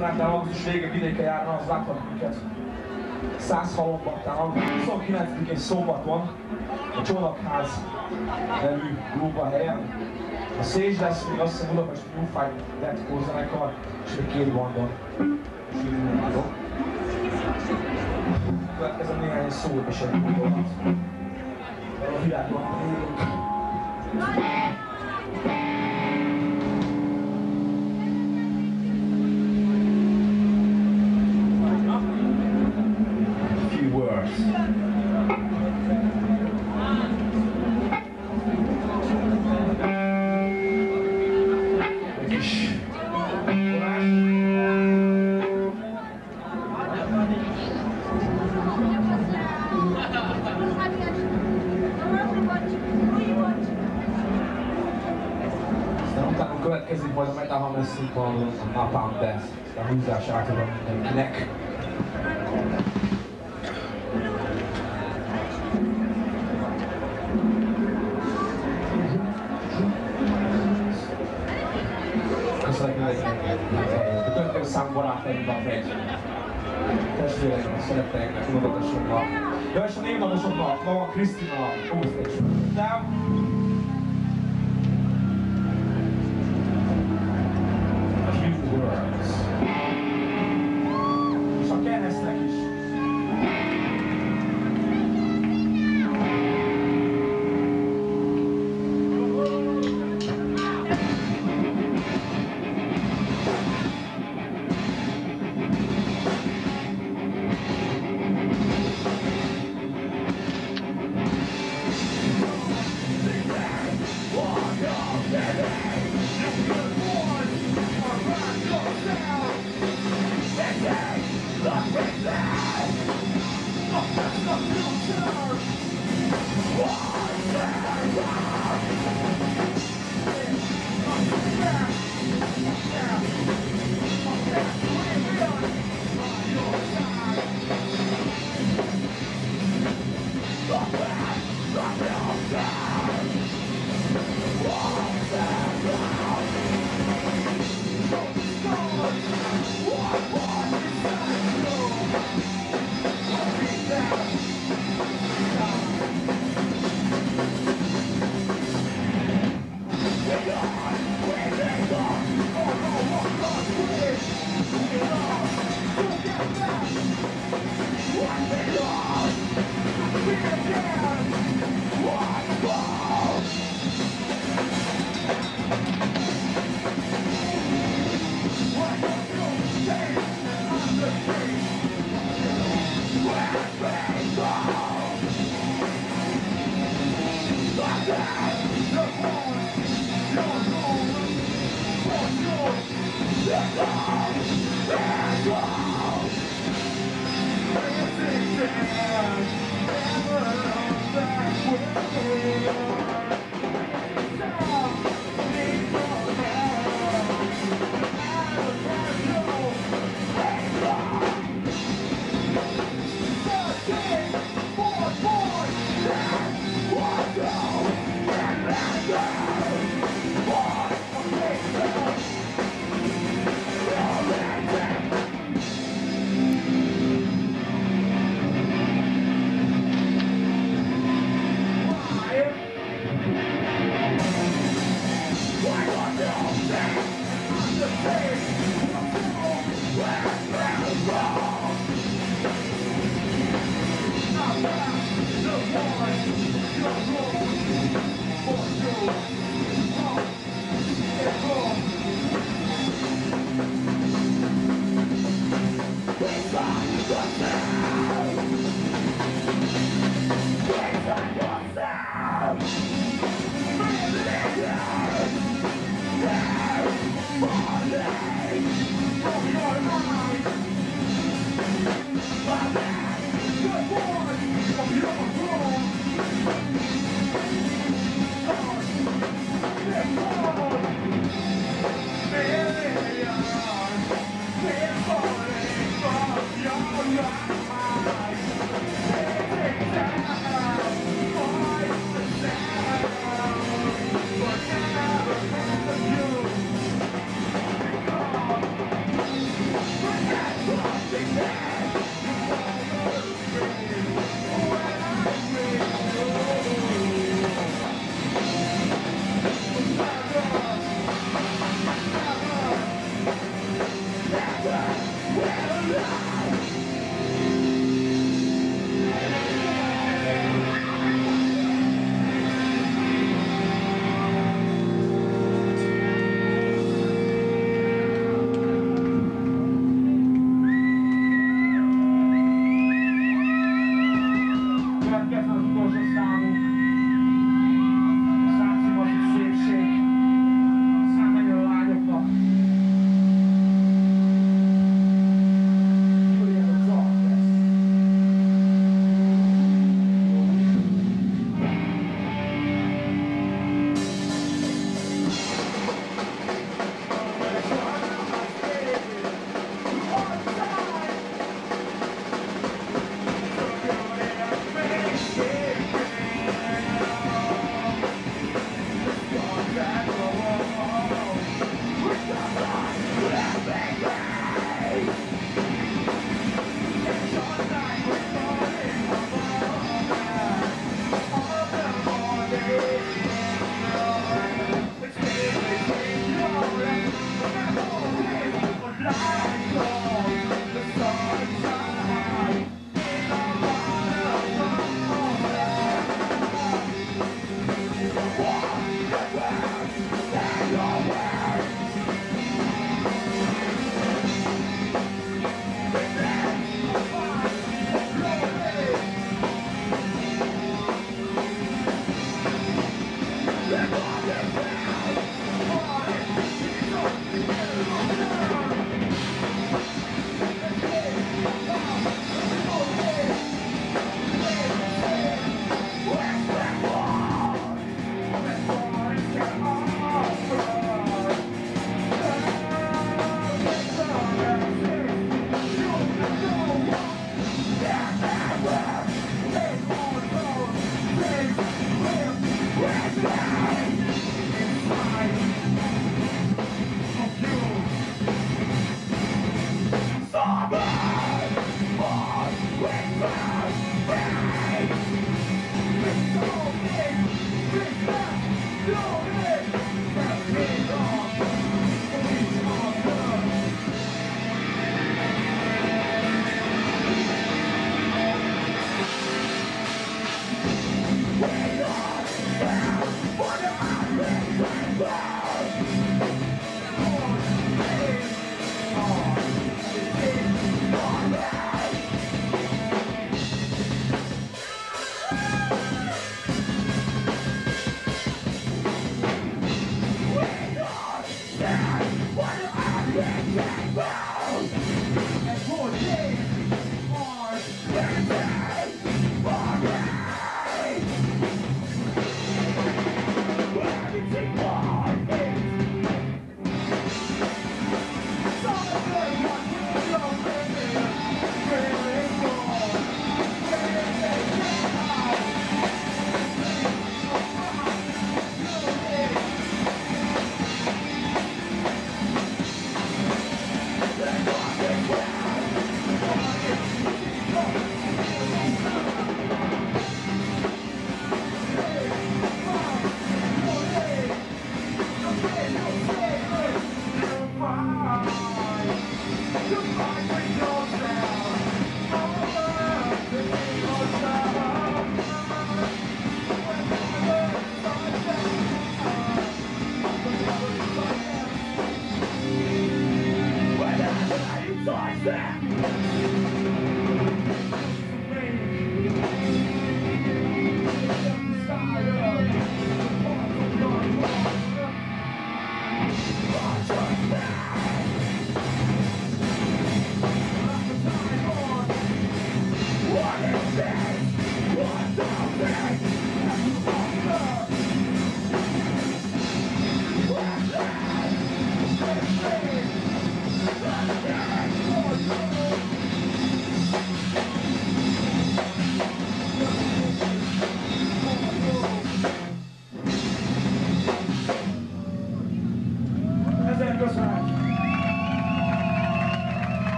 Tanácsnál augusztus vége vidéke járna, az láthat minket. Száz halombattán, 29-én szombaton, a Csónakház nevű klubba helyen. A Szés lesz még azt hiszem Budapest New Fight Deathcore zenekar, és még két banda. Jó? Következem néhány szót és egy gondolat. A világban few Aztán utána következik majd a Metal színpadon a Napalm Death. Aztán húzás átadom mindenkinek. Köszönöm mindenkinek. A következő szám barátaimban megy. Testvéreimnek, szeretteimnek, unokatasoknak. Ja, és a névnaposoknak, ma van Krisztina, Ósztés. De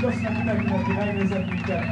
Köszönöm mindenkinek, hogy megnézett minket.